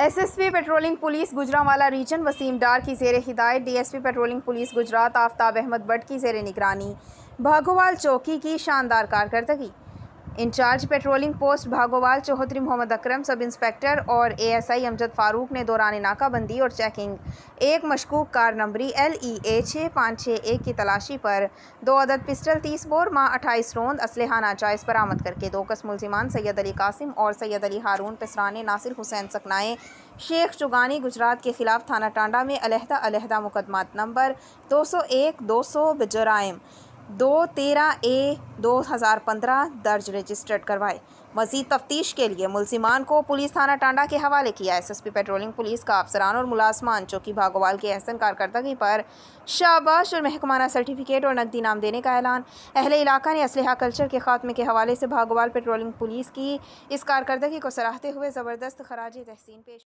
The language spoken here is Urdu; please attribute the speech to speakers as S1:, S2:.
S1: S S P patrolling police Gujranwala region Waseem Dar کی زیر ہدایت D S P patrolling police Gujrat Aftab Ahmed Butt کی زیر نگرانی بھاگوال چوکی کی شاندار کارکردگی incharge patrolling post Bhagwal Chaudhry Muhammad Akram, sub inspector اور اے ایس آئی امجد فاروق نے دوران ناکہ بندی اور چیکنگ۔ ایک مشکوک کار نمبری ایل ای اے چھ پانچ چھ ایک کی تلاشی پر دو عدد پسٹل، تیس بور ماہ اٹھائیس روند، اسلحہ ناجائز برآمد کر کے دو کس ملزمان، سید علی قاسم اور سید علی ہارون پسرانے ناصر حسین سکنائے، شیخ چگانی گجرات کے خلاف تھانہ ٹانڈہ میں علیحدہ علیحدہ مقدمات نمبر دو سو ایک، دو سو بجرائم۔ دو تیرہ اے دو ہزار پندرہ درج رجسٹرڈ کروائے۔ مزید تفتیش کے لیے ملزمان کو پولیس تھانہ ٹانڈہ کے حوالے کیا۔ S S P patrolling police کا افسران اور ملازمان چوکی بھاگوال کے احسن کارکردگی پر شاباش اور محکمانہ سرٹیفکیٹ اور نقدی انعام دینے کا اعلان۔ اہل علاقہ نے اسلحہ کلچر کے خاتمے کے حوالے سے بھاگوال پیٹرولنگ پولیس کی اس کارکردگی کو سراہتے ہوئے زبردست خراج تحسین پیش